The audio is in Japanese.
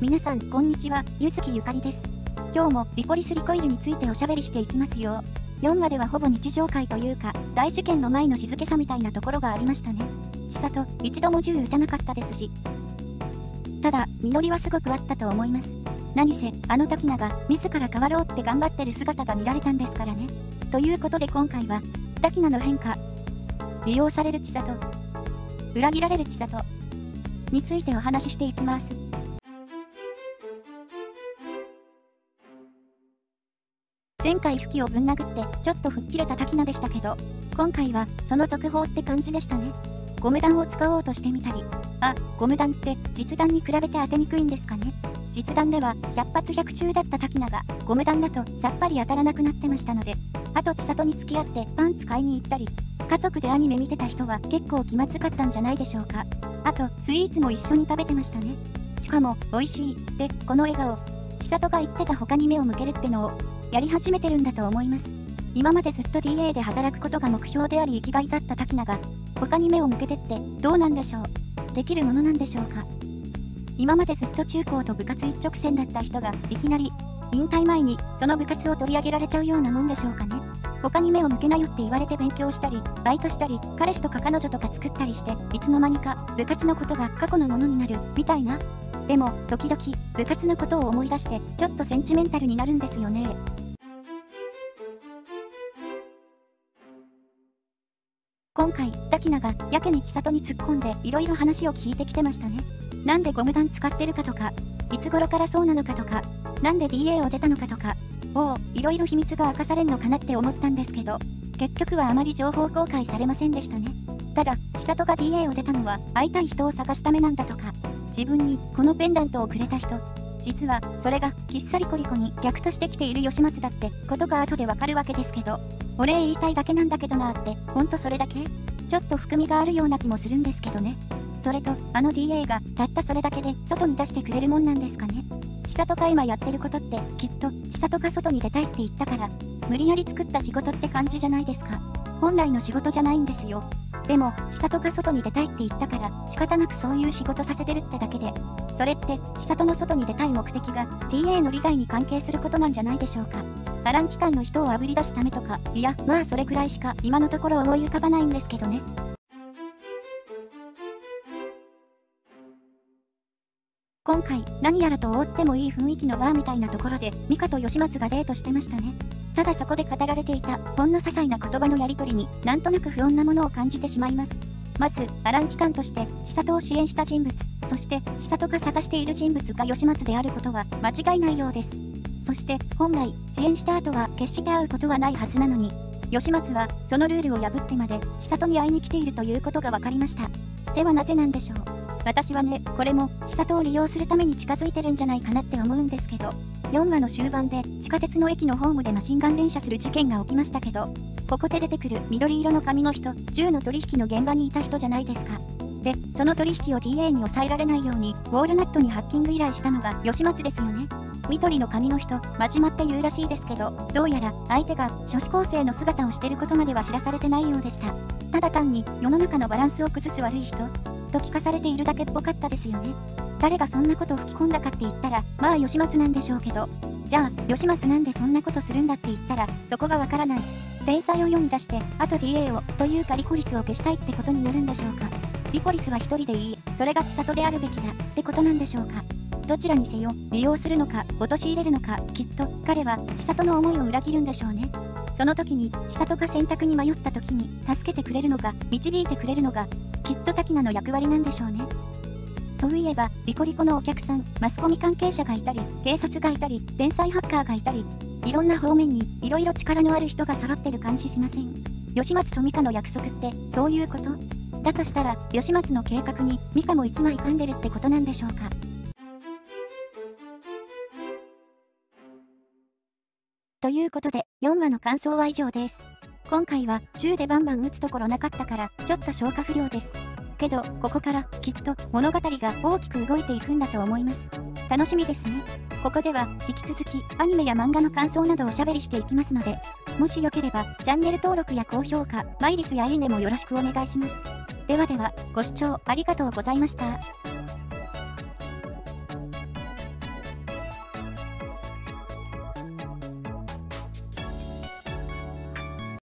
皆さん、こんにちは、ゆずきゆかりです。今日もリポリスリコイルについておしゃべりしていきますよ。4話ではほぼ日常会というか、大事件の前の静けさみたいなところがありましたね。千里、一度も銃撃たなかったですし。ただ、実りはすごくあったと思います。何せ、あの滝名が自ら変わろうって頑張ってる姿が見られたんですからね。ということで今回は、滝名の変化、利用される千里、裏切られる千里、についてお話ししていきます。前回吹きをぶん殴ってちょっと吹っ切れた滝名でしたけど、今回はその続報って感じでしたね。ゴム弾を使おうとしてみたり、あ、ゴム弾って実弾に比べて当てにくいんですかね。実弾では100発100中だった滝名がゴム弾だとさっぱり当たらなくなってましたので、あと千里に付き合ってパンツ買いに行ったり、家族でアニメ見てた人は結構気まずかったんじゃないでしょうか。あと、スイーツも一緒に食べてましたね。しかも、美味しい。で、この笑顔、千里が言ってた他に目を向けるってのを、やり始めてるんだと思います。今までずっと DA で働くことが目標であり生きがいだった滝名が、他に目を向けてってどうなんでしょう？できるものなんでしょうか？今までずっと中高と部活一直線だった人がいきなり引退前にその部活を取り上げられちゃうようなもんでしょうかね？他に目を向けなよって言われて勉強したりバイトしたり彼氏とか彼女とか作ったりしていつの間にか部活のことが過去のものになるみたいなでも時々部活のことを思い出してちょっとセンチメンタルになるんですよね今回、ダキナがやけに千里に突っ込んでいろいろ話を聞いてきてましたね。なんでゴム弾使ってるかとか、いつ頃からそうなのかとか、なんで DA を出たのかとか、おお、いろいろ秘密が明かされるのかなって思ったんですけど、結局はあまり情報公開されませんでしたね。ただ、千里が DA を出たのは会いたい人を探すためなんだとか、自分にこのペンダントをくれた人、実はそれがきっさりコリコに逆としてきている吉松だってことが後でわかるわけですけどお礼言いたいだけなんだけどなってほんとそれだけ？ちょっと含みがあるような気もするんですけどねそれとあの DA がたったそれだけで外に出してくれるもんなんですかね。千里が今やってることってきっと千里が外に出たいって言ったから無理やり作った仕事って感じじゃないですか。本来の仕事じゃないんですよ。でも千里が外に出たいって言ったから仕方なくそういう仕事させてるってだけで。それって千里の外に出たい目的が TA の利害に関係することなんじゃないでしょうか。波乱期間の人をあぶり出すためとかいやまあそれくらいしか今のところ思い浮かばないんですけどね。今回何やらと覆ってもいい雰囲気のバーみたいなところで美香と吉松がデートしてましたね。ただそこで語られていたほんの些細な言葉のやり取りになんとなく不穏なものを感じてしまいます。まずアラン機関として千里を支援した人物そして千里が探している人物が吉松であることは間違いないようです。そして本来支援した後は決して会うことはないはずなのに吉松はそのルールを破ってまで千里に会いに来ているということが分かりました。ではなぜなんでしょう？私はね、これも千里を利用するために近づいてるんじゃないかなって思うんですけど、4話の終盤で地下鉄の駅のホームでマシンガン連射する事件が起きましたけど、ここで出てくる緑色の髪の人、銃の取引の現場にいた人じゃないですか。で、その取引を DA に抑えられないように、ウォールナットにハッキング依頼したのが吉松ですよね。緑の髪の人、真島って言うらしいですけど、どうやら相手が女子高生の姿をしてることまでは知らされてないようでした。ただ単に世の中のバランスを崩す悪い人と聞かされているだけっぽかったですよね。誰がそんなこと吹き込んだかって言ったら、まあ吉松なんでしょうけど、じゃあ、吉松なんでそんなことするんだって言ったら、そこがわからない。天才を読み出して、あと DA を、というかリコリスを消したいってことになるんでしょうか。リコリスは一人でいい、それが千里であるべきだ、ってことなんでしょうか。どちらにせよ、利用するのか、陥れるのか、きっと、彼は千里の思いを裏切るんでしょうね。その時に、千里が選択に迷った時に、助けてくれるのか、導いてくれるのが、きっと滝名の役割なんでしょうね。そういえば、リコリコのお客さん、マスコミ関係者がいたり、警察がいたり、天才ハッカーがいたり、いろんな方面にいろいろ力のある人が揃ってる感じしません。吉松と美香の約束って、そういうこと？だとしたら、吉松の計画に美香も一枚噛んでるってことなんでしょうか？ということで、4話の感想は以上です。今回は銃でバンバン撃つところなかったからちょっと消化不良です。けど、ここからきっと物語が大きく動いていくんだと思います。楽しみですね。ここでは引き続きアニメや漫画の感想などをおしゃべりしていきますので、もしよければチャンネル登録や高評価、マイリスやいいねもよろしくお願いします。ではでは、ご視聴ありがとうございました。